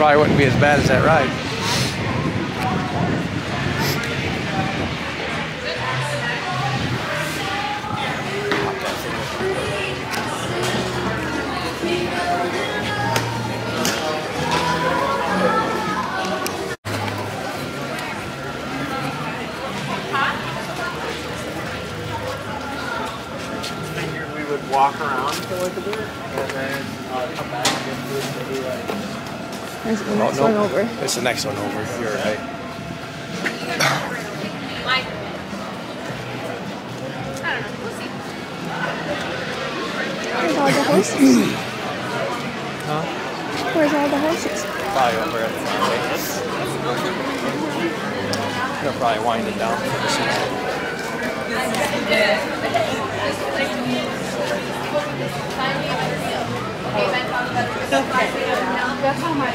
Probably wouldn't be as bad as that ride. Figured we would walk around for like a bit and then uh, come back and get food maybe like There's the Oh, next no. one over. It's the next one over. You're right. Like, I don't know. We'll see. Where's all the horses? Huh? Where's all the horses? Probably over at the fountain. They'll probably wind it down for the season. That's how much.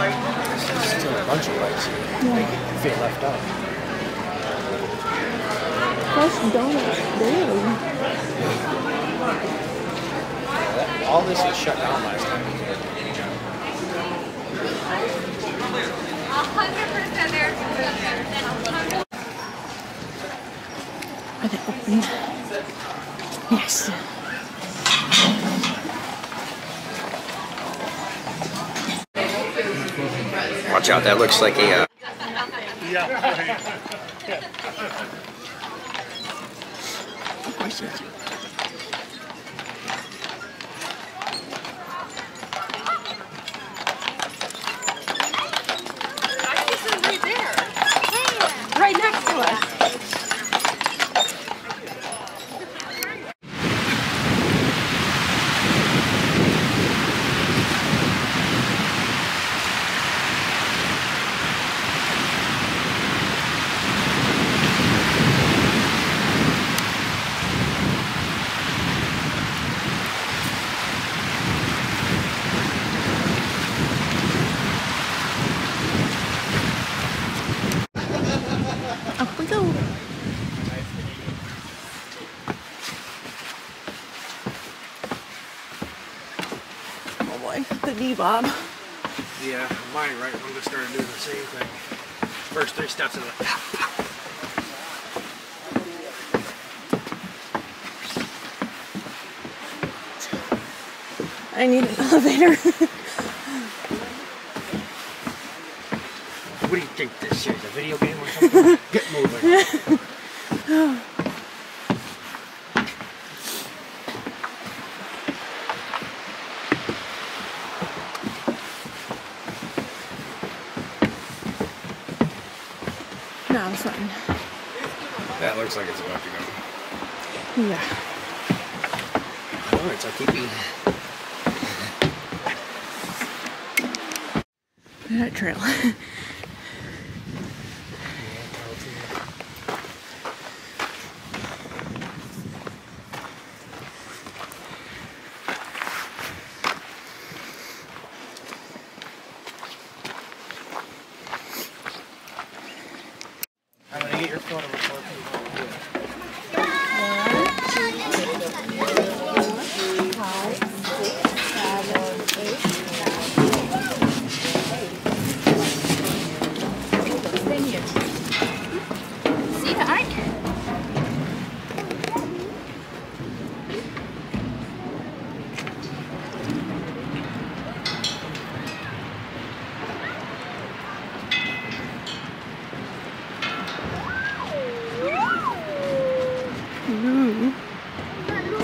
There's still a bunch of lights here. Make you feel left out. Fresh donuts daily. All this was shut down last time. A hundred percent there. And a. Are they open? Yes. Watch out, that looks like a. Uh, Horses. The knee bob. Yeah, mine right when we started doing the same thing. First three steps of the I need an elevator. What do you think this is? A video game or something? Get moving. that looks like it's about to go. Yeah. Oh, it's a keepy. That trail. I'm gonna get your photo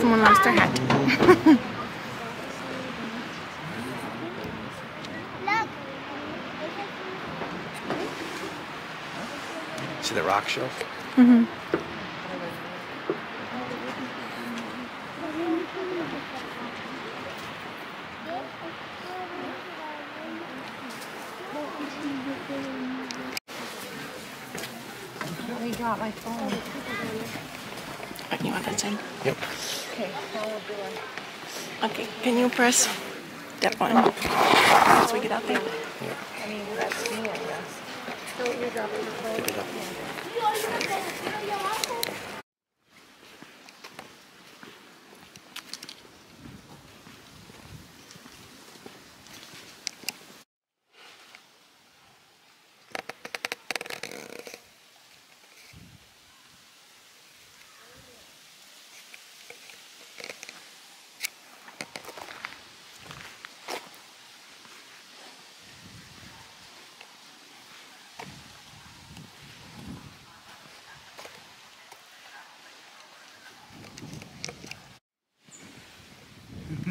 Someone lost their hat. See the rock shelf? Mm-hmm. dropped my phone. You want that in? Yep. Okay, now we'll. Okay, can you press that one once we get out there? I mean, that's me, I guess. So you're dropping the phone? Get it up.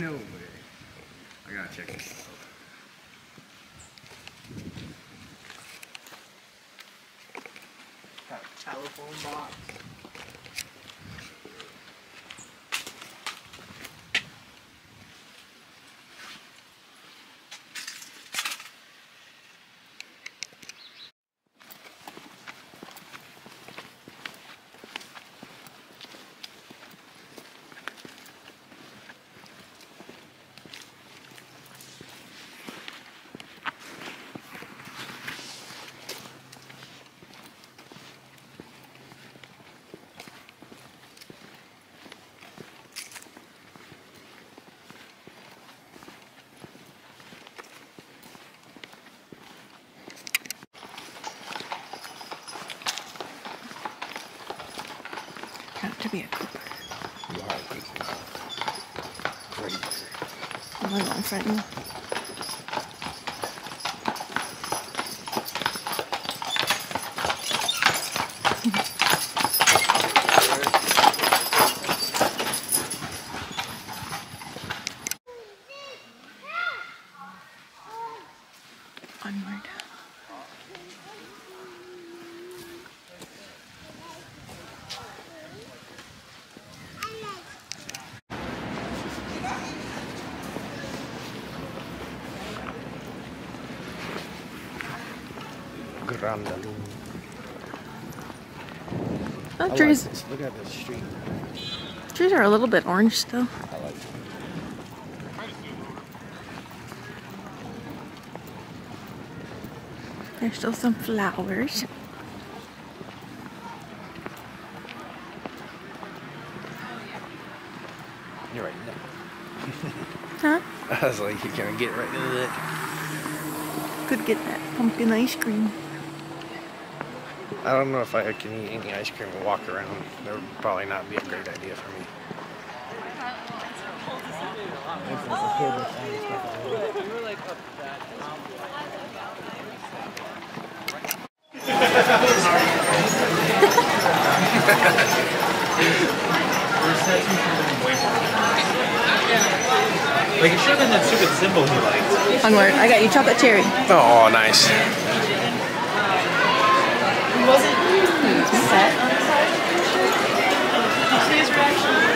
No way. I gotta check this out. Got a telephone box. Got to be a Cooper. You are thinking. Right there. One in. Onward. Grandaloo. Oh, I like trees, this. Look at this street. trees are a little bit orange still. I like it. There's still some flowers. You're right. No. Huh? I was like, you're gonna get right into that. Could get that pumpkin ice cream. I don't know if I can eat any ice cream and walk around. That would probably not be a great idea for me. Like it should have been that stupid symbol he liked. Onward. I got you chocolate cherry. Oh, nice.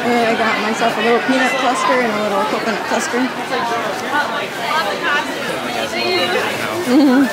And I got myself a little peanut cluster and a little coconut cluster. Mhm.